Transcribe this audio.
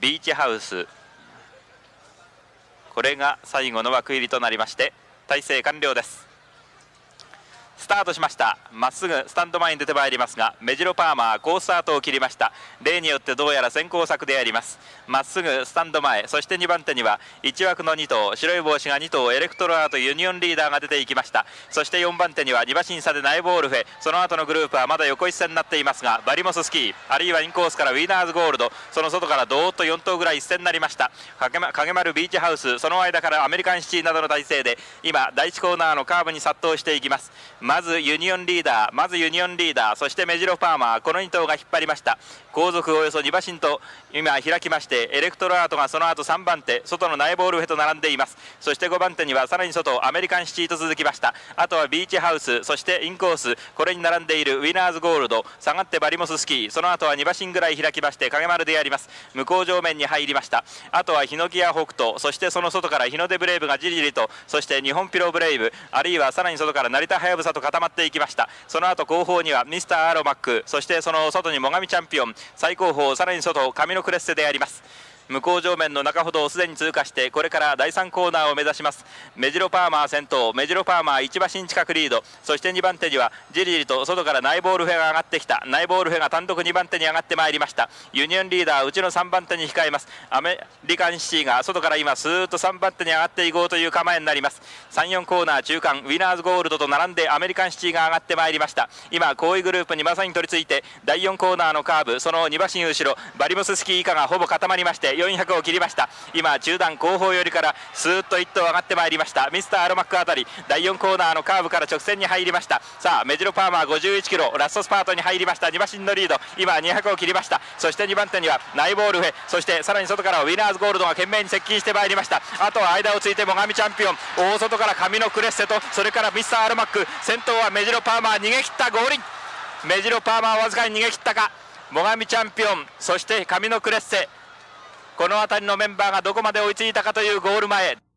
ビーチハウス。これが最後の枠入りとなりまして態勢完了です。スタートしました。まっすぐスタンド前に出てまいりますがメジロパーマー好スタートを切りました。例によってどうやら先行策であります。まっすぐスタンド前そして2番手には1枠の2頭白い帽子が2頭エレクトロアートユニオンリーダーが出ていきました。そして4番手には2馬身差でナイボールフェ。その後のグループはまだ横一線になっていますがバリモススキーあるいはインコースからウィーナーズゴールド。その外からどーっと4頭ぐらい一線になりました。影丸ビーチハウスその間からアメリカンシティなどの体制で今第1コーナーのカーブに殺到していきます。ままずユニオンリーダーまずユニオンリーダーそしてメジロパーマーこの2頭が引っ張りました。後続およそ2馬身と今開きましてエレクトロアートがその後3番手外のナイボールフェと並んでいます。そして5番手にはさらに外アメリカンシティと続きました。あとはビーチハウスそしてインコースこれに並んでいるウィナーズゴールド下がってバリモススキーその後は2馬身ぐらい開きまして影丸であります。向こう上面に入りました。あとはヒノキヤホクトそしてその外からヒノデブレイブがじりじりとそして日本ピローブレイブあるいはさらに外からナリタハヤブサと固まっていきました。その後後方にはミスターアロマックそしてその外にモガミチャンピオン最後方さらに外カミノクレッセであります。向こう上面の中ほどをすでに通過してこれから第3コーナーを目指します。メジロパーマー先頭メジロパーマー1馬身近くリード。そして2番手にはじりじりと外からナイボールフェが上がってきた。ナイボールフェが単独2番手に上がってまいりました。ユニオンリーダーうちの3番手に控えます。アメリカンシティが外から今スーッと3番手に上がっていこうという構えになります。34コーナー中間ウィナーズゴールドと並んでアメリカンシティが上がってまいりました。今好位グループにまさに取り付いて第4コーナーのカーブその2馬身後ろバリモススキー以下がほぼ固まりまして400を切りました。今中段後方寄りからスーッと1頭上がってまいりました。ミスターアロマックあたり第4コーナーのカーブから直線に入りました。さあメジロパーマー51キロラストスパートに入りました。2馬身のリード今200を切りました。そして2番手にはナイボールフェそしてさらに外からウィナーズゴールドが懸命に接近してまいりました。あとは間をついてモガミチャンピオン大外からカミノクレッセとそれからミスターアロマック先頭はメジロパーマー逃げ切ったゴールインメジロパーマーわずかに逃げ切ったか。最上チャンピオンそして上のクレッセ。この辺りのメンバーがどこまで追いついたかというゴール前。